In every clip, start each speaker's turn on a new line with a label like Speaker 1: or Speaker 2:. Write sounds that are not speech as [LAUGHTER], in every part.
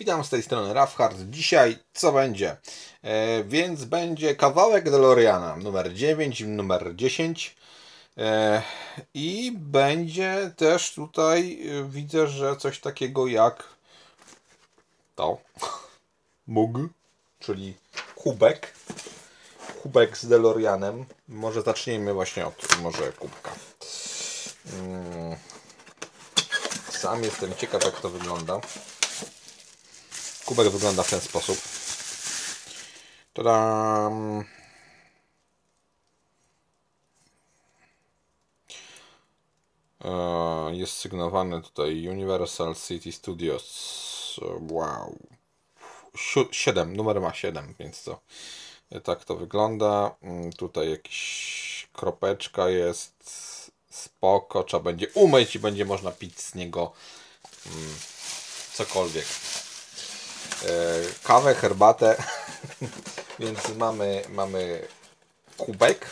Speaker 1: Witam z tej strony Rafhard. Dzisiaj co będzie? E, więc będzie kawałek DeLoreana numer 9 i numer 10. E, I będzie też tutaj e, widzę, że coś takiego jak to [LAUGHS] mug, czyli kubek. Kubek z DeLoreanem. Może zacznijmy właśnie od może kubka. Mm. Sam jestem ciekaw jak to wygląda. Kubek wygląda w ten sposób. Tadam. E, jest sygnowany tutaj Universal City Studios. Wow. 7, numer ma 7, więc to tak to wygląda. Mm, tutaj jakiś kropeczka jest. Spoko, trzeba będzie umyć i będzie można pić z niego mm, cokolwiek. E, kawę, herbatę. [LAUGHS] Więc mamy, mamy kubek.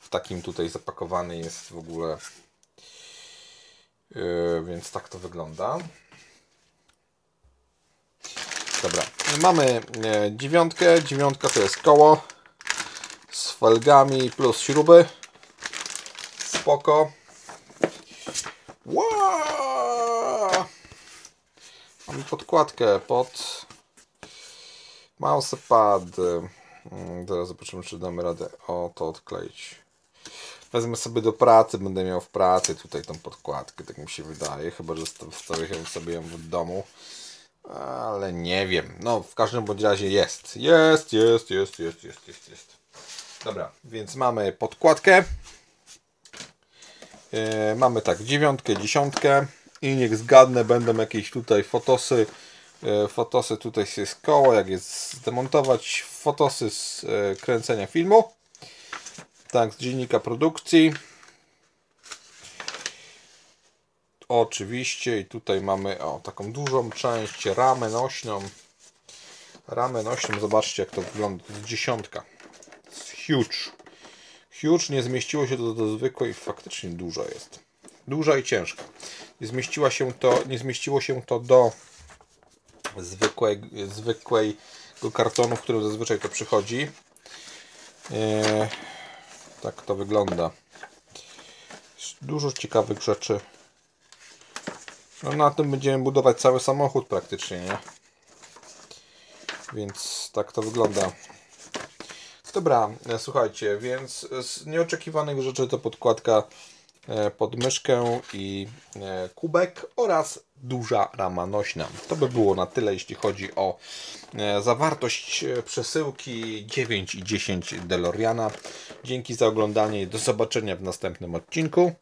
Speaker 1: W takim tutaj zapakowany jest w ogóle. E, więc tak to wygląda. Dobra, mamy e, dziewiątkę. Dziewiątka to jest koło z felgami plus śruby. Spoko. Wow! Podkładkę pod mousepad. Mm, Teraz zobaczymy, czy damy radę o to odkleić. Wezmę sobie do pracy, będę miał w pracy tutaj tą podkładkę, tak mi się wydaje. Chyba, że wstawię sobie ją w domu. Ale nie wiem. No, w każdym bądź razie jest. Jest, jest, jest, jest, jest, jest, jest. Dobra, więc mamy podkładkę. Yy, mamy tak, dziewiątkę, dziesiątkę i niech zgadnę, będą jakieś tutaj fotosy. Yy, fotosy tutaj jest koło, jak jest zdemontować. Fotosy z yy, kręcenia filmu. Tak, z dziennika produkcji. Oczywiście i tutaj mamy o, taką dużą część, ramę nośną. Ramę nośną, zobaczcie jak to wygląda. To jest dziesiątka. Jest huge. Huge nie zmieściło się to do zwykłej, faktycznie duża jest. Duża i ciężka. Zmieściła się to, nie zmieściło się to do zwykłej, zwykłego kartonu, w którym zazwyczaj to przychodzi. Eee, tak to wygląda. Dużo ciekawych rzeczy. No na tym będziemy budować cały samochód praktycznie, nie? Więc tak to wygląda. Dobra, e, słuchajcie, więc z nieoczekiwanych rzeczy to podkładka e, pod myszkę i e, kubek oraz duża rama nośna. To by było na tyle, jeśli chodzi o zawartość przesyłki 9 i 10 DeLoreana. Dzięki za oglądanie i do zobaczenia w następnym odcinku.